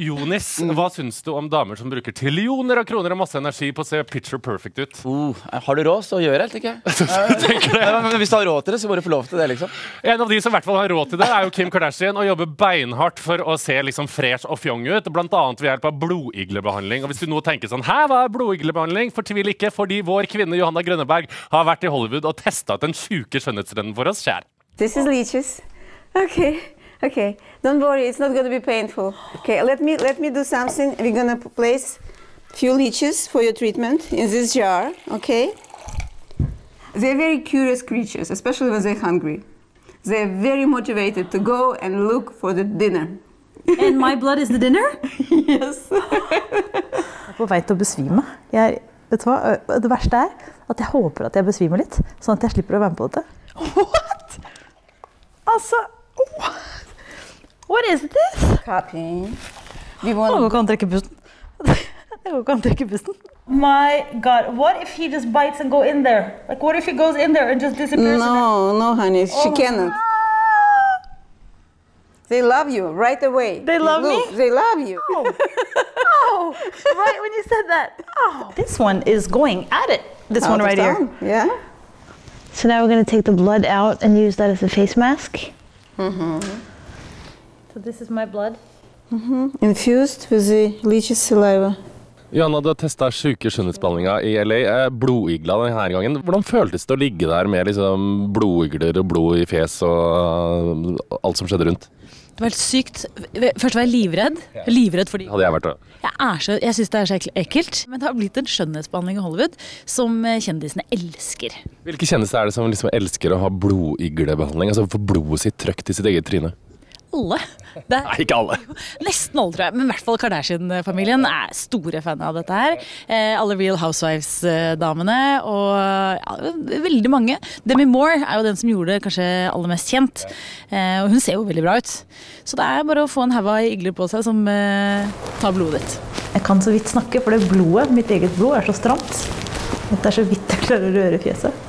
Jonis, hva syns du om damer som bruker trillioner av kroner og masse energi på å se picture perfect ut? Uh, har du råd, så gjør det, tenker jeg. Hvis du har råd til det, så må du få lov til det, liksom. En av de som i hvert fall har råd til det, er jo Kim Kardashian og jobber beinhardt for å se liksom fresh og fjong ut, bl.a. ved hjelp av blodiglebehandling. Og hvis du nå tenker sånn Hæ, hva er blodiglebehandling? Fortvil ikke, fordi vår kvinne Johanna Grønneberg har vært i Hollywood og testa ut den sjuke skjønnhetsrennen for oss. Kjær. This is leeches. Okay, okay. Don't worry, it's not going to be painful. Okay, let me let me do something. We're gonna p- place few leeches for your treatment in this jar. Okay. They're very curious creatures, especially when they're hungry. They're very motivated to go and look for the dinner. And my blood is the dinner? Yes. På vei til å besvime. Jeg, vet du hva? Det verste er at jeg håper at jeg besvimer litt, sånn at jeg slipper å være med på dette. What? Altså what? What is this? Copying. We Det want går ikke an å trekke pusten. Det går ikke an å trekke. My God, what if he just bites and go in there? Like, what if he goes in there and just disappears? No, no, honey, she oh, cannot. They love you right away. They love Look, me? They love you. Oh, oh. right when you said that. Oh. This one is going at it. This one Out of right here. Yeah. So now we're going to take the blood out and use that as a face mask. Mm-hmm. So this is my blood. Infused with the leeches saliva. Johanna, du har testa sjuke skjønnhetsbehandlinga i LA. Eh, Blodigla denne gangen. Hvordan føltes det å ligge der med liksom blodigler og blod i fjes og alt som skjedde rundt? Det var helt sykt. Først var jeg livredd. Livredd fordi Hadde jeg vært det. jeg, er så, jeg syns det er så ekkelt. Men det har blitt en skjønnhetsbehandling i Hollywood som eh, kjendisene elsker. Hvilke kjendiser er det som liksom elsker å ha blodiglebehandling? Altså få blodet sitt trøkt i sitt eget tryne? Alle. Det er Nei, ikke alle. nesten alle, tror jeg. Men i hvert fall Kardashian-familien er store fan av dette her. Eh, alle Real Housewives-damene og ja, veldig mange. Demi Moore er jo den som gjorde det kanskje aller mest kjent. Eh, og hun ser jo veldig bra ut. Så det er bare å få en haug av igler på seg som eh, tar blodet ditt. Jeg kan så vidt snakke, for det blodet, mitt eget blod, er så stramt. At det er så vidt jeg klarer å røre fjeset.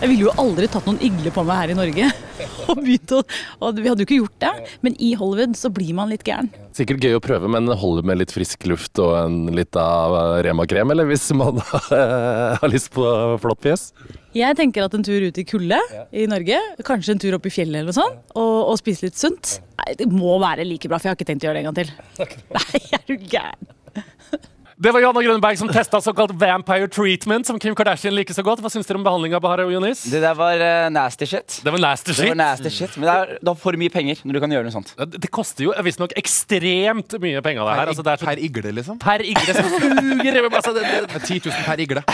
Jeg ville jo aldri tatt noen igler på meg her i Norge. Og begynte å, og vi hadde jo ikke gjort det, men i Hollywood så blir man litt gæren. Sikkert gøy å prøve, men holder med litt frisk luft og en litt av eh, Rema-krem, eller hvis man har lyst på flott fjes? Jeg tenker at en tur ut i kulde i Norge, kanskje en tur opp i fjellet eller noe sånt, og, og spise litt sunt, nei, det må være like bra, for jeg har ikke tenkt å gjøre det en gang til. Nei, er du gæren? Det var Johanna Grønberg som testa såkalt vampire treatment, som Kim Kardashian liker så godt. Hva syns dere om behandlinga, Bahar og Jonis? Det der var uh, nasty shit. Det var nasty Det shit. var nasty shit. Men det er, du har for mye penger når du kan gjøre noe sånt. Det det koster jo visstnok ekstremt mye penger, det her. Altså, det er så, Per igle, liksom. per igle som suger altså, det, det, Det er 10 000 per igle.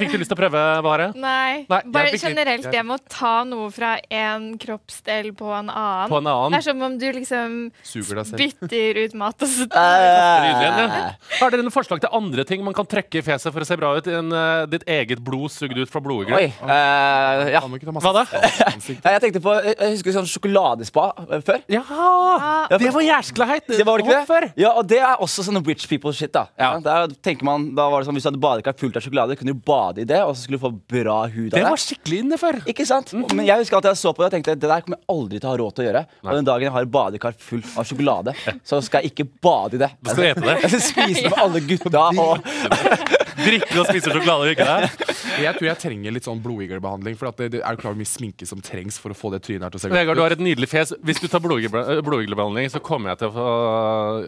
Fikk du lyst til å prøve, Bahare? Nei. Nei, Bare fikk generelt det med å ta noe fra en kroppsdel på en annen. På en annen? Det er som om du liksom spytter ut mat og så Nydelig, Har dere noen forslag til andre ting man kan trekke i fjeset for å se bra ut? enn uh, ditt eget blod sugd ut fra Oi. blodigler? eh, ja. Masse Hva da? Jeg tenkte på Jeg jeg husker sånn sjokoladespa eh, før. Ja! Det var jæskla heit! Det var ikke det? Ja, og det er også sånn rich people shit, da. Ja. Der tenker man, da var det sånn, Hvis du hadde badekar fullt av sjokolade, kunne du bade i det, og så skulle du få bra hud av Det det. var skikkelig inne før. Ikke sant? Men jeg husker at jeg så på det og tenkte det der kommer jeg aldri til å ha råd til å gjøre. Og den dagen jeg har et badekar fullt av sjokolade, så skal jeg ikke bade i det. skal du ete det. Jeg skal spise det med alle gutta. Og Drikke og spise sjokolade, ikke det? Jeg tror jeg trenger litt sånn blodiglebehandling. For at det, det er jo klar hvor mye sminke som trengs for å få det trynet her til å se Vegard, du har et nydelig fjes. Hvis du tar blodiglebe- eh, blodiglebehandling, så kommer jeg til å få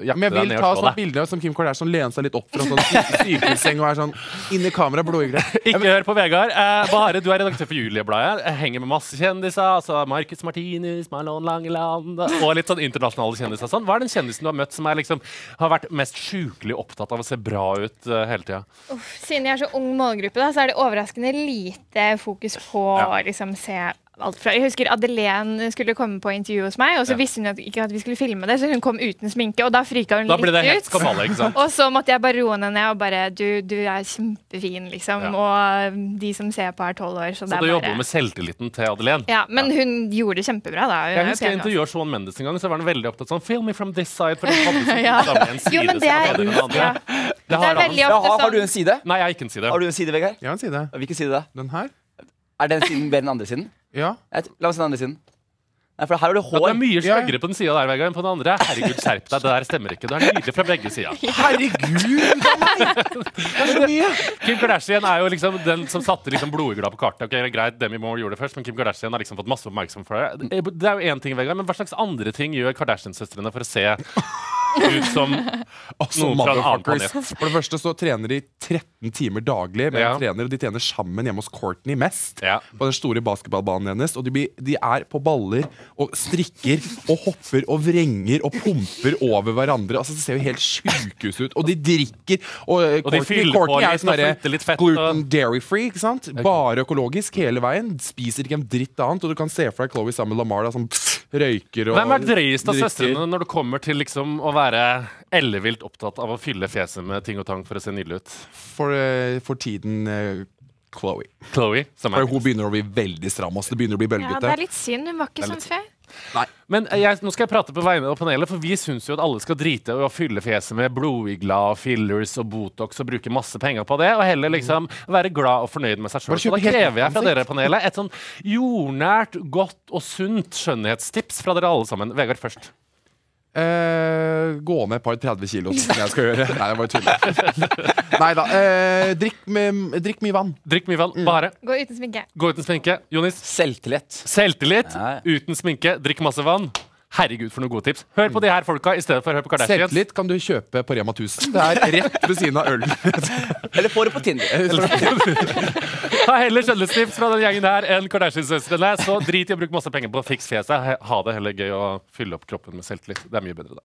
jakte Men jeg vil ta og sånn deg. bilde som Kim Kardashian lener seg litt opp fra en sånn sy- sykehusseng og er sånn inni kamera blodigler. Ikke hør på Vegard. Eh, Bahare, du er redaktør for Juliebladet. Henger med masse kjendiser. Altså Marcus Martinus, Marlon Langeland og litt sånn internasjonale kjendiser. Sånn. Hva er den kjendisen du har møtt som er, liksom, har vært mest sjukelig opptatt av å se bra ut uh, hele tida? Siden jeg er så ung målgruppe, da, så er det overraskende lite fokus på Ja. å liksom se alt fra Jeg husker Adelén skulle komme på intervju hos meg, og så Ja. visste hun at, ikke at vi skulle filme det, så hun kom uten sminke, og da frika hun Da det litt ut. skandale? Og så måtte jeg bare roe henne ned og bare Du, du er kjempefin, liksom. Ja. Og de som ser på, er tolv år, så, Så det du er jobber bare med selvtilliten til Adelén? ja, Men hun gjorde det kjempebra, da. Hun Jeg er husker jeg pen, intervjuet Sean Mendes en gang, så var han veldig opptatt sånn Film me from this side. For hun hadde Ja. Jo, men det er- Det Det har han. ja, har, har du sånn en side? Nei, jeg har ikke en side. Har du en side, Vegard? Jeg har en side. Hvilken side da? Den her? Er den siden bedre enn den andre siden? Ja. La oss se den andre siden. Nei, for her har du Ja, du er mye styggere på den sida der, Vegard, enn på den andre. Herregud, skjerp deg. Det der stemmer ikke. Du er nydelig fra begge sider. Herregud! Det er så mye! Kim Kardashian er jo liksom den som satte liksom blodigla på kartet. Ok, greit, Demi Moore gjorde det først, men Kim Kardashian har liksom fått masse oppmerksomhet for det. Det er jo én ting, Vegard, men hva slags andre ting gjør Kardashian-søstrene for å se ut som Altså, noen fra en annen planet? For det første så trener de 13 timer daglig med Ja. en trener, og de trener sammen hjemme hos Courtney mest. Ja. På den store basketballbanen hennes. Og de, blir, de er på baller og strikker og hopper og vrenger og pumper over hverandre. Altså Det ser jo helt sjukehus ut. Og de drikker. Og, uh, Og de Courtney, Courtney er sånn derre gluten dairy free. ikke sant? Bare økologisk hele veien. Spiser ikke en dritt annet. Og du kan se for deg Chloé sammen med Lamar da, som røyker og Hvem er drøyest av søstrene når det kommer til liksom å være ellevilt opptatt av å fylle fjeset med ting og tang for å se nydelig ut? For, eh, for tiden uh, Chloé. Chloé, For er hun begynner å bli veldig stram. Også. Det begynner å bli Ja, det er litt synd. Hun var ikke sånn litt- før. Men jeg, nå skal jeg prate på vegne av panelet, for vi syns jo at alle skal drite i å fylle fjeset med blodigla og fillers og Botox og bruke masse penger på det, og heller liksom være glad og fornøyd med seg sjøl. Så da krever jeg fra dere, panelet, et sånn jordnært, godt og sunt skjønnhetstips fra dere alle sammen. Vegard først. Eh, gå ned et par 30 kilo, som jeg skal gjøre. Nei, jeg bare tuller. Nei da. Eh, drikk, med- drikk mye vann. Drikk mye vann. Bare. Gå uten sminke. Gå uten sminke. Jonis. Selvtillit. Selvtillit. Ja. Uten sminke. Drikk masse vann. Herregud, for noen gode tips. Hør på de her folka i stedet for å høre på Kardashians. Selvtillit kan du kjøpe på Rema 1000. Det er rett ved siden av ølen. Eller får det på Tinder. Ta heller skjønnhetstips fra den gjengen her enn Kardashian-søstrene. Så drit i å bruke masse penger på å fikse fjeset. Ha det heller gøy å fylle opp kroppen med selvtillit. Det er mye bedre, da.